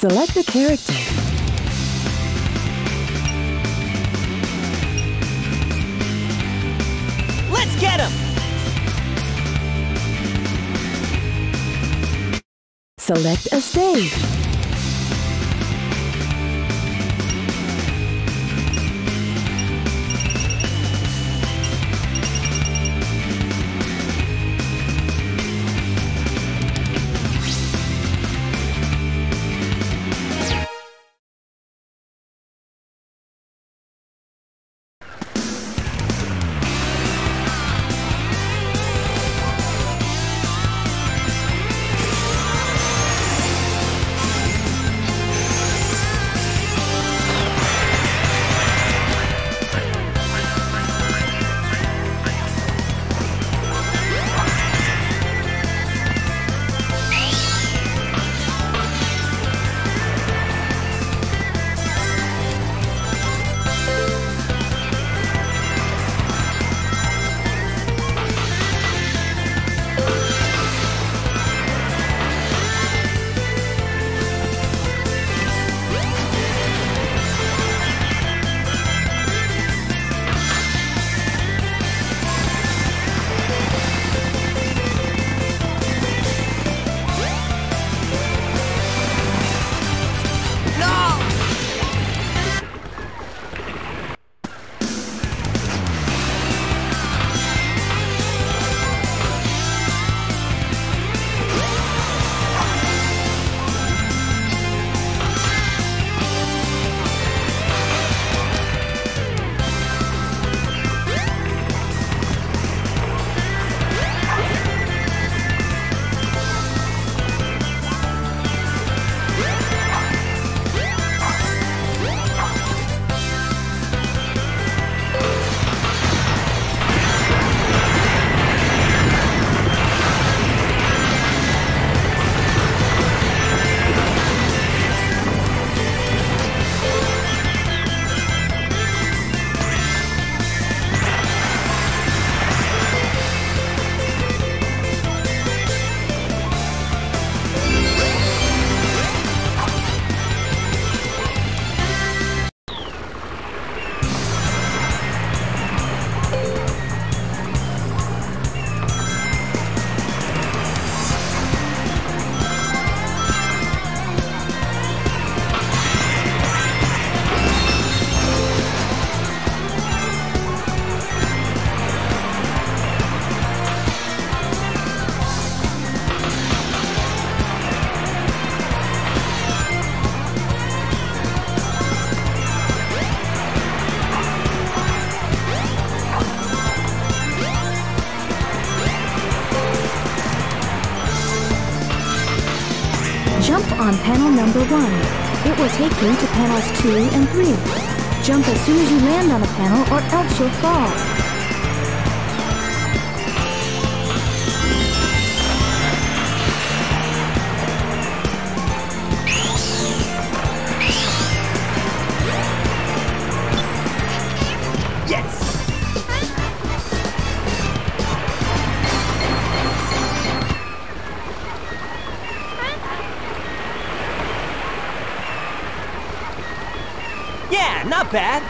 Select a character. Let's get him! Select a stage. Number 1. It will take you to panels 2 and 3. Jump as soon as you land on a panel or else you'll fall. Yeah, not bad.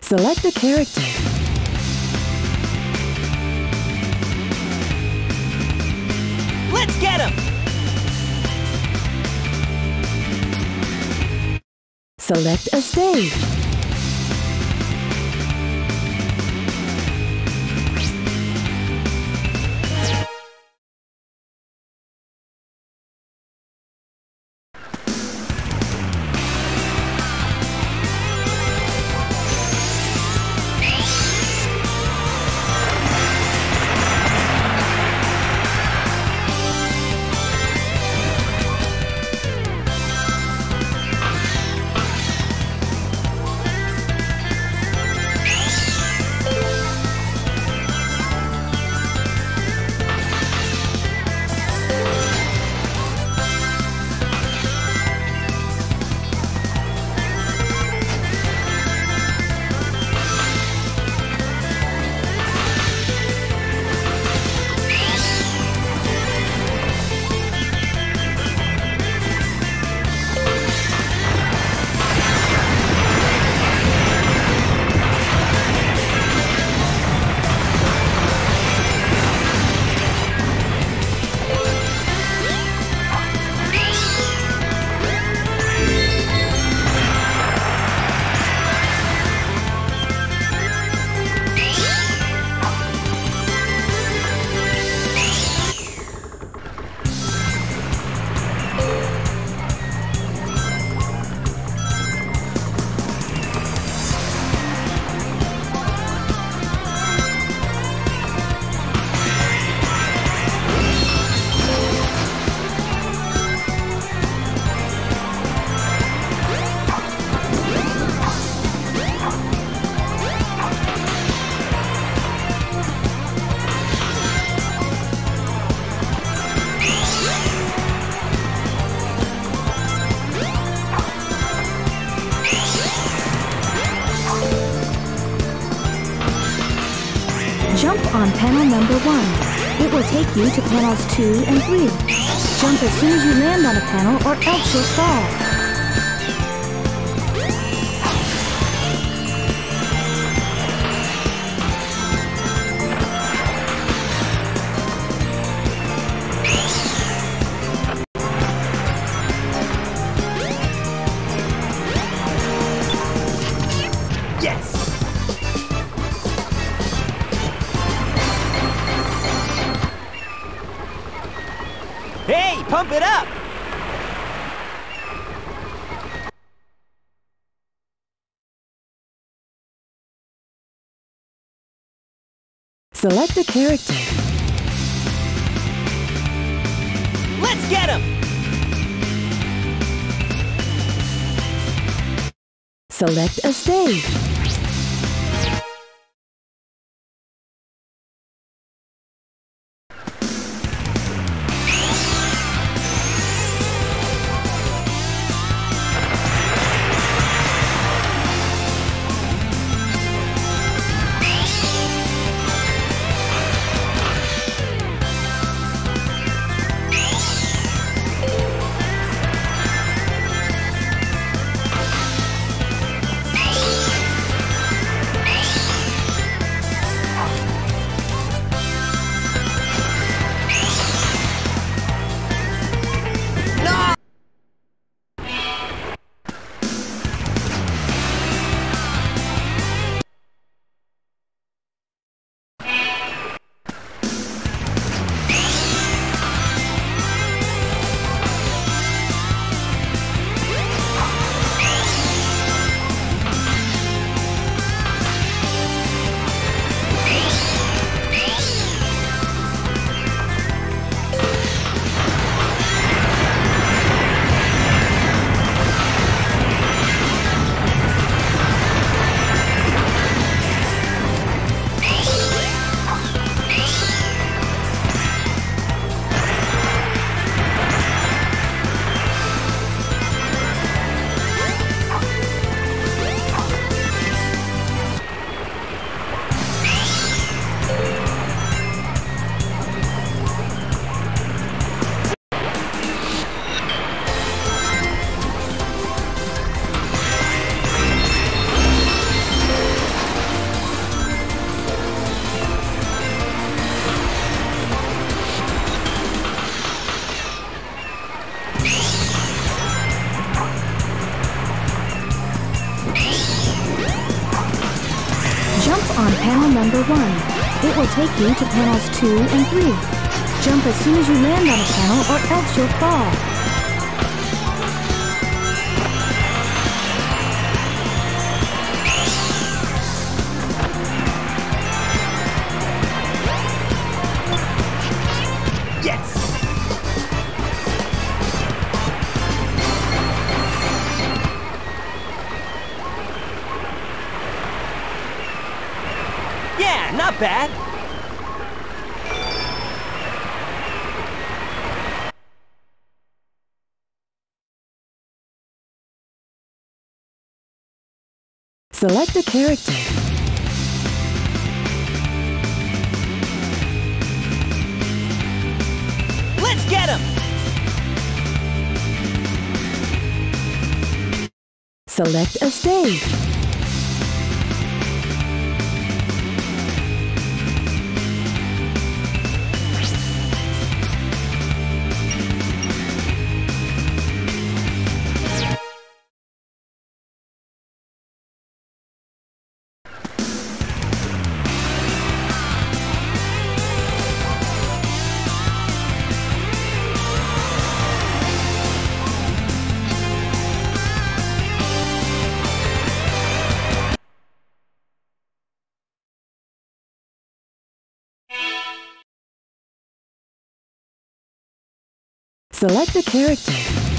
Select a character. Let's get him! Select a stage. Number 1. It will take you to panels 2 and 3. Jump as soon as you land on a panel or else you'll fall. Pump it up! Select a character. Let's get him! Select a stage. On panel number 1. It will take you to panels 2 and 3. Jump as soon as you land on a panel or else you'll fall. Not bad. Select a character. Let's get him! Select a stage. Select a character.